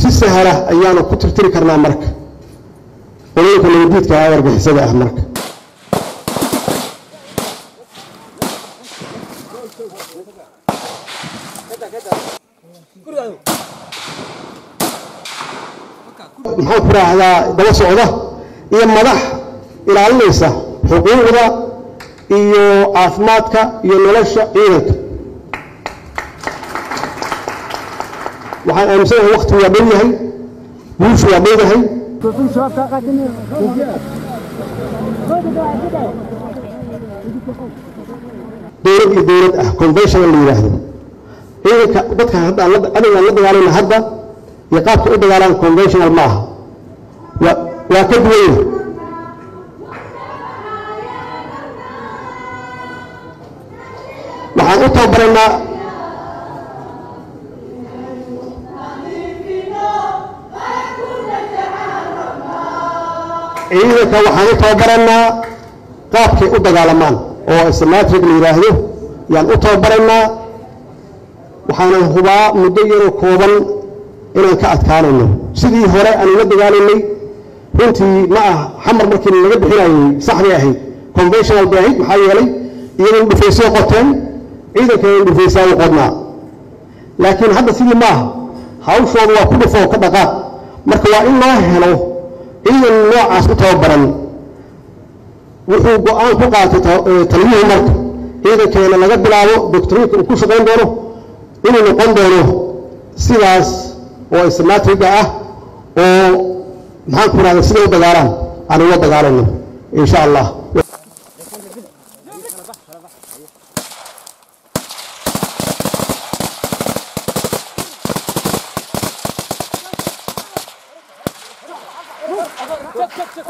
si sahla ayaanu ku tirtiri karnaa marka. Qolooyinka nabadiidka ah argixisada ah marka. Maxaan ku raahdaa daba socda iyo madax ilaalinaysa xuquuqda iyo caafimaadka iyo nolosha ciidanka waxaan aaminsanahay wakti waa dhow yahay. Guushu waa dhow yahay. Dowlad iyo dowlad ah conventional la yidhaahdo ciidanka dadka hadda aan la- dagaalayna hadda iyo qaabka u dagaalaan conventional ma aha waa ka duwan yahay waxaan u tababaraynaa ciidanka waxaan u tababaraynaa qaabkay u dagaalamaan oo ismaatrig la yidhaahdo yaan u tababaraynaa waxaanan hubaa muddo yaroo kooban inaan ka adkaanayno. Sidii hore aan ula dagaalaynay runtii ma ah xamar markii laga bixinayay saxday ahayd conventional bay ahayd maxaa yeelay iyadan dhufaysyo qoteen ciidankeedan dhufaysaa u qodnaa laakiin hadda sidii ma aha hawshooda waa ku dhufoo ka dhaqaaq. Marka waa in loo helo ciidan noocaas u tababaran wuxuu go'aan ku qaatay taliyuhu marka ciidankeena laga bilaabo doctriinka uu ku shaqayn doono inuu noqon doono sidaas oo ismatriga ah oo maxaan ku rahda siday u dagaalaan aan uga dagaalayno insha allah ارجع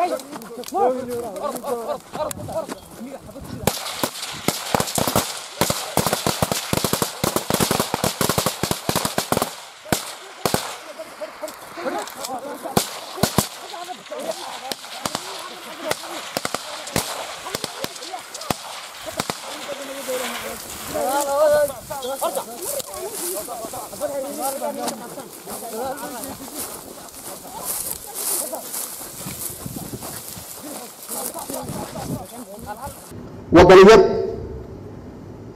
ارجع wadaniyad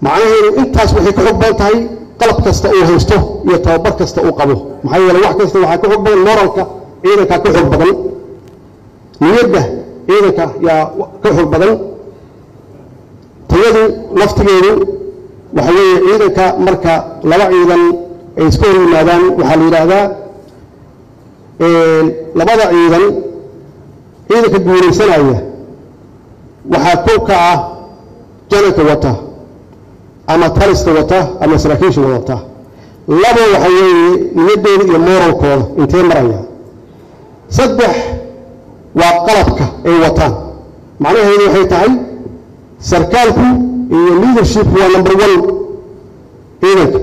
macnaheedu intaas waxay ka xog badan tahay qalab kasta uu haysto iyo tababar kasta uu qabo. Maxaa yeele wax kasta waxaa ka xog badan moralka ciidanka ka xog badan. Niyadda ciidanka yaa ka xog badan. Tayadu laftigeedu waxa weeye ciidanka marka laba ciidan ay iska hor yimaadaan waxaa la yidhaahdaa labada ciidan ciidanka guulaysanaya waxaa kow ka ah jananka wata ama taliska wata ama saraakiisha wadata. Laba waxa weeye niyaddooda iyo moralkooda intee maraya saddex waa qalabka ay wataan. Macnaheedu waxay tahay sarkaalku iyo leadership waa number one ciidanka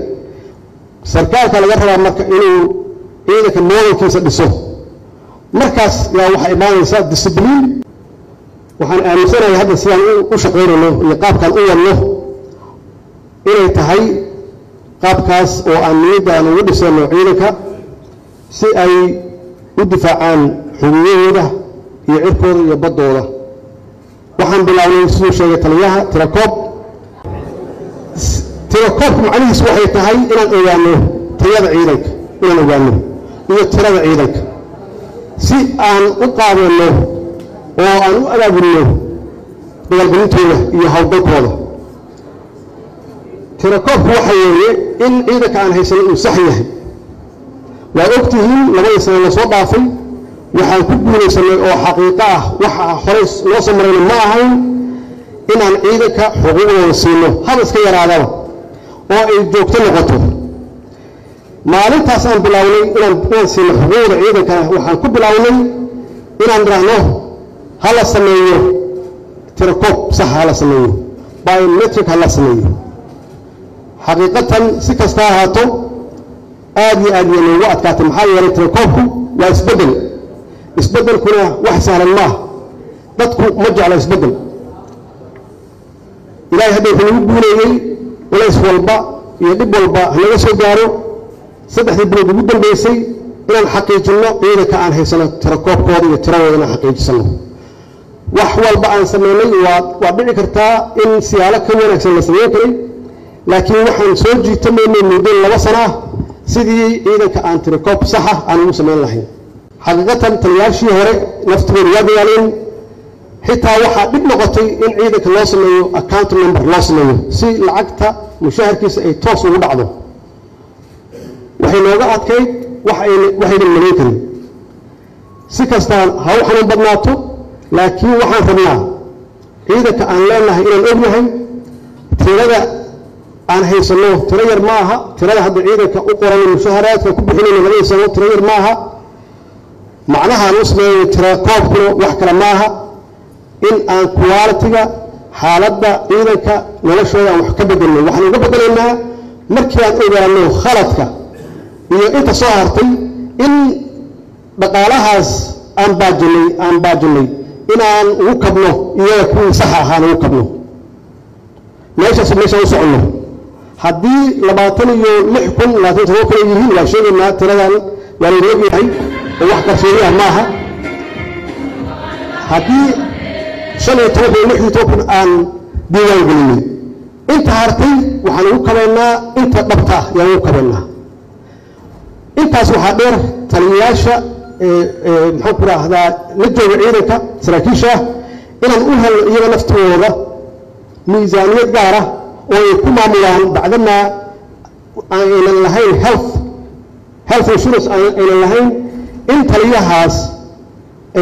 sarkaalka laga rabaa marka inuu ciidanka moralkiisa dhiso. Markaas yaa waxaa imaanaysaa discipline waxaan aaminsanahay hadda sidaan u shaqaynayno iyo qaabkaan u wadno inay tahay qaabkaas oo aan niyadda aan ugu dhisayno ciidanka si ay u difaacaan xuquuqahooda iyo cirkooda iyo baddooda. Waxaan bilownay siduu sheegay taliyaha tirakoob tirakoobku macnihiisu waxay tahay inaan ogaano tayada ciidanka inaan ogaano iyo tirada ciidanka. Si aan u qaadanno oo aan u abaabulno dagaalgelintooda iyo howlgalkooda tirakoobku waxa weeye in ciidanka aan haysanin uu sax yahay. Waad og tihiin labadii sane la soo dhaafay waxaan ku guulaysanay oo xaqiiqo ah waxa horey loo soo marayna ma ahayn inaan ciidanka xuquuqdooda siino. Haba iska yaraadaba oo ay joogto noqoto. Maalintaas aan bilownay inaan siino xuquuqda ciidankana waxaan ku bilownay inaan idhaahno ha la sameeyo. Tirakoob sax ha la sameeyo. Biometric ha la sameeyo. Xaqiiqatan si kasta ahaato aad iyo aad iyo noogu adkaatay. Maxaa yeelay tirakoobku waa isbeddel. Isbeddelkuna wax sahlan maaha dadku ma jecla isbeddel. Ilaahay hadda wuxuu nagu guuleeyey culays walba iyo dhib walba hanaga soo gaaro. Saddexdii bilood ugu dambaysay inaan xaqiijinno ciidanka aan haysano tirakoobkooda iyo tiradooda inaan xaqiijisano wax walba aan sameynay waa waa dhici kartaa in siyaalo ka wanaagsan la sameyn karay laakiin waxaan soo jiitamaynay muddo laba sano ah sidii ciidanka aan tirakoob saxa aan ugu samayn lahayn. Xaqiiqatan taliyaashii hore naftigooda waa dagaaleen xitaa waxaa dhib noqotay in ciidanka loo sameeyo account number loo sameeyo si lacagta mushaharkiisa ay toos ugu dhacdo. Waxay nooga adkayd waxaynan malayn karin. Si kastaan ha u xanuun badnaato laakiin waxaan rabnaa ciidanka aan leenahay inaan ognahay tirada aan haysanno tiro yar ma aha tirada hadda ciidanka u qoran mushaharaadka ku bixinayna labadii sano tiro yar ma aha macnahaan u sameeyo tira koobkuna wax kale ma aha in aan qualitiga xaaladda ciidanka noloshooda aan wax ka bedelno waxaan uga bedelaynaa markii aan ogaano khaladka. Iyo inta soo hartay in dhaqaalahaas aan baajinay aan baajinay inaan ugu kabno iyaga kuwii saxa ahaan ugu kabno. Meeshaas meeshaan u soconno haddii labaatan iyo lix kun labaatan todoba kun yihiin waa sheegaynaa tiradan waa layna ogyahay oo wax qarsooni ah ma aha haddii shan iyo toban kun lix iyo toban kun aan diiwaan gelinay inta hartay waxaan ugu kabaynaa inta dhabta ah yaan ugu kabaynaa. Intaas waxaa dheer taliyayaasha maxaan ku raahdaa la jooga ciidanka saraakiisha ah inaan u helno iyaga naftigooda miisaaniyad gaar ah oo ay ku maamulaan bacdamaa aynan lahayn health health insurance aynan lahayn. In taliyahaas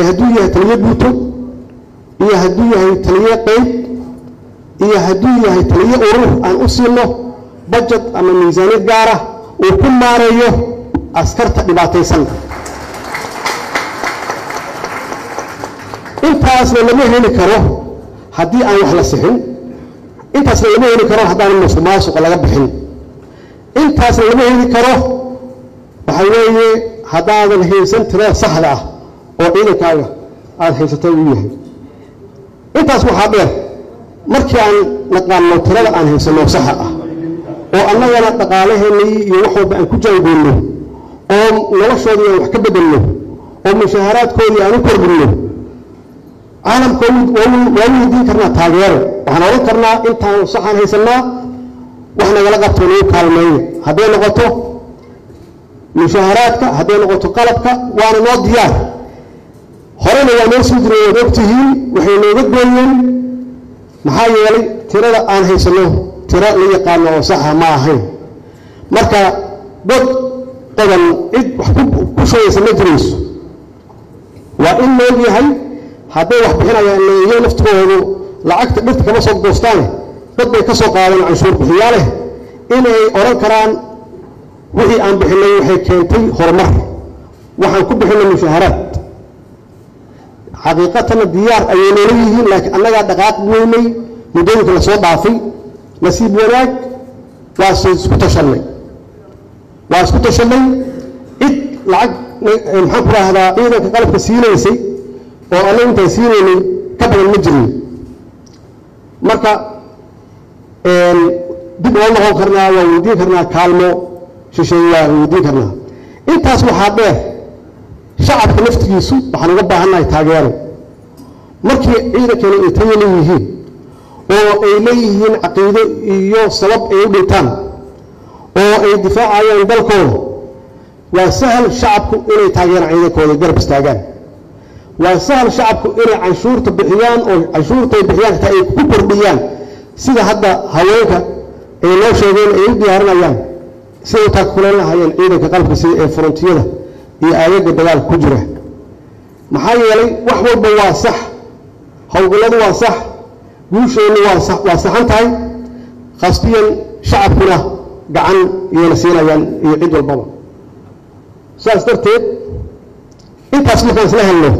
hadduu yahay taliyo guuto iyo hadduu yahay taliyo qeyb iyo hadduu yahay taliyo urur aan u siino budget ama miisaaniyad gaar ah uu ku maareeyo askarta dhibaataysan intaasna lama heli karo haddii aan wax la sixin. Intaasna lama heli karo haddaan musuq maasuqa laga bixin. Intaasna lama heli karo waxa weeye haddaadan haysan tirada saxda ah oo ciidankaaga aada haysatay uu yahay. Intaas waxaa dheer markii aan naqaano tirada aan haysanno saxa ah oo annagana dhaqaalaheennii iyo wax walba aan ku jaangoynno oo noloshoodii aan wax ka bedelno oo mushaharaadkoodii aan u kordhinno caalamka waa weydiin karnaa taageero waxaan odhan karnaa intaan saxaan haysannaa wax nagala qabto nagu kaalmeeyo hadday noqoto mushaharaadka hadday noqoto qalabka waana noo diyaar. Horena waa noo sii jiray waad ogtihiin waxay nooga gooyeen maxaa yeelay tirada aan haysanno tiro la yaqaano oo saxa ma ahayn marka dad qodan cid wax ku shugaysa ma jirayso. Waa in la ogyahay hadday wax bixinayaan iyo naftigoodu lacagta dhirta kama soo goostaane dad bay ka soo qaadeen canshuur bixiyaaleh inay odhan karaan wixii aan bixinay waxay keentay horumar. Waxaan ku bixinay mushaharaad xaqiiqatana diyaar ayay noola yihiin laakiin annagaa dhaqaaq weynay muddooyinka la soo dhaafay. Nasiib wanaag waa isku tashannay. Waa isku tashannay. Cid lacag maxaan ku raahdaa ciidanka qalabka siinaysay oo annagu intaan siinaynay ka badan ma jirin. Marka dib oo noqon karnaa waa weydiin karnaa kaalmo shisheeye waa weydiin karnaa. Intaas waxaa dheer shacabka naftigiisu waxaan uga baahannahay taageero. Markii ciidankeena ay tayo leeyihiin oo ay leeyihiin caqiido iyo sabab ay u dhintaan oo ay difaacayaan dalkooda waa sahal shacabku inay taageeraan ciidankooda garab istaagaan waa sahal shacabku inay canshuurta bixiyaan oo canshuurtay bixiyaan xitaa ay ku kordhiyaan. Sida hadda haweenka ay noo sheegeen ay u diyaarinayaan siday u taakuleen lahayeen ciidanka qalabka sida ee frontiyada iyo aagaga dagaalka ku jira. Maxaa yeelay wax walba waa sax. Howlgalladu waa sax. Guusheennu waa saxan tahay. Khasbiyan shacabkuna gacan iyayna siinayaan iyo cid walbaba. Saas darteed intaas markaan isla helno